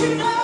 you know?